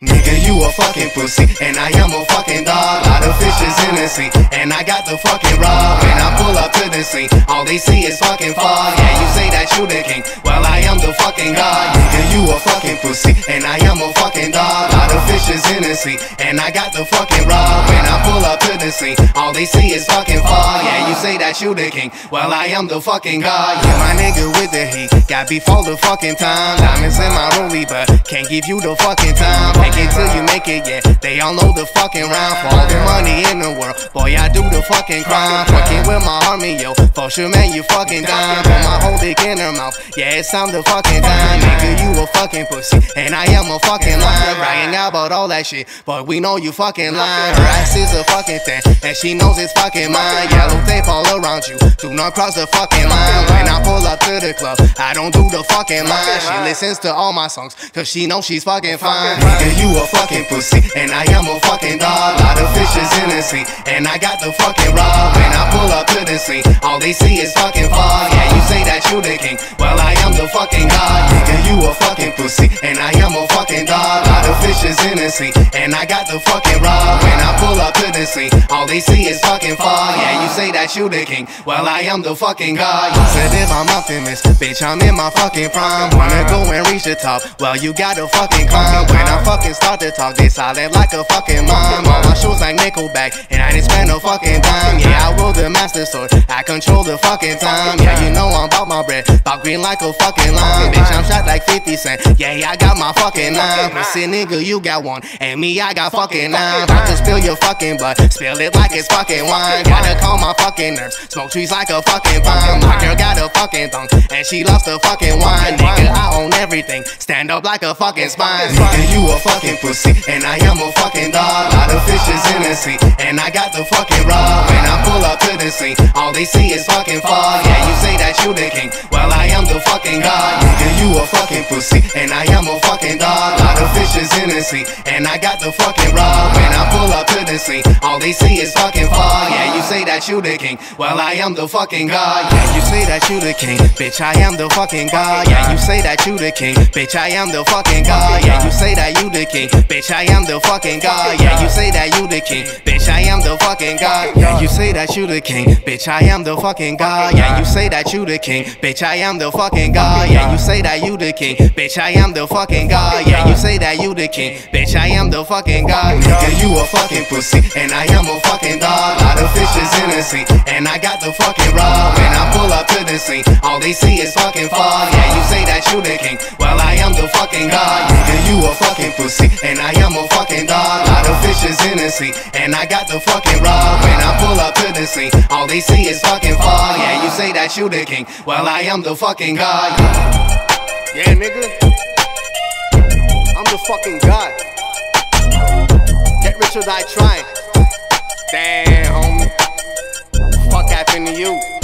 Nigga, you a fucking pussy, and I am a fucking dog. Lot of fishes in the sea, and I got the fucking rod. When I pull up to the scene, all they see is fucking fog. Yeah, you say that you the king, well I am the fucking god. Nigga, you a fucking pussy, and I got the fucking rod. When I pull up to the scene, all they see is fucking fog. Yeah, you say that you the king, well I am the fucking god. Yeah, my nigga with the heat, got all the fucking time. Diamonds in my rollie, but can't give you the fucking time make it till you make it, yeah. They all know the fucking rhyme. For all the money in the world, boy, I do the fucking crime. Fucking with my army, yo. For sure, man, you fucking dying. Put my whole dick in her mouth, yeah, it's time to fucking die. Nigga, you a fucking pussy, and I am a fucking lion. Out about all that shit, but we know you fucking lying. Her ass is a fucking thing, and she knows it's fucking mine. Yellow tape all around you, do not cross the fucking line. When I pull up to the club, I don't do the fucking line. She listens to all my songs, cause she knows she's fucking fine. Nigga, you a fucking pussy, and I am a fucking dog. Lot of fishes in the sea, and I got the fucking rod. When I pull up to the scene, all they see is fucking fog. Yeah, you say that you the king, well I fucking god. Nigga, you a fucking pussy, and I am a fucking dog. Lot of fishes in the sea, and I got the fucking rod. When I pull up to the scene, all they see is fucking fog. Yeah, you say that you the king, well I am the fucking god. You said if I'm optimist, bitch I'm in my fucking prime. Wanna go and reach the top, well you gotta fucking climb. When I fucking start to talk, they solid like a fucking mom. All my shoes like Nickelback, and I didn't spend no fucking time. Yeah, I will the master sword, I control the fucking time. Yeah, you know I'm about my bread, about green like a fucking lime. Bitch, I'm shot like 50 Cent. Yeah, I got my fucking nine. Pussy nigga, you got one, and me, I got fucking nine. About to spill your fucking butt, spill it like it's fucking wine. Gotta call my fucking nerves, smoke trees like a fucking vine. My girl got a fucking thong, and she loves the fucking wine. Nigga, I own everything, stand up like a fucking spine. Nigga, you a fucking pussy, and I am a fucking dog. Lot of fishes in the sea, and I got the fucking rod. When I pull up to the scene, all they see is fucking fog. Yeah, you say that you the king, well I am the fucking god. Nigga, you a fucking pussy, and I am a fucking dog. Lot of fishes in the sea, and I got the fucking rod. When I pull up to the scene, all they see is fucking fog. Yeah, you say that you the king, well I am the fucking god. Yeah, you say that you the king, bitch I am the fucking god. Yeah, you say that you the king, bitch I am the fucking god. Yeah, you say that you the king, bitch I am the fucking god. Yeah, you say that you the king, bitch I am the fucking god. Yeah, you say that you the king, bitch I am the fucking god. Yeah, you say that you the king, bitch I am the fucking god. Yeah, you say that you the king, bitch I am the fucking god. Yeah, you say that you the king, bitch I am the fucking god. Yeah, you a fucking pussy, and I am a fucking dog. Lot of fishes in the sea, and I got the fucking rod. When I pull up all they see is fucking fog. Yeah, you say that you the king, well I am the fucking god. Nigga, you a fucking pussy, and I am a fucking dog. Lot of fishes in the sea, and I got the fucking rod. When I pull up to the scene, all they see is fucking fog. Yeah, you say that you the king, well I am the fucking god. Yeah, nigga, I'm the fucking god. Get rich or die trying. Damn, homie. Fuck happened to you?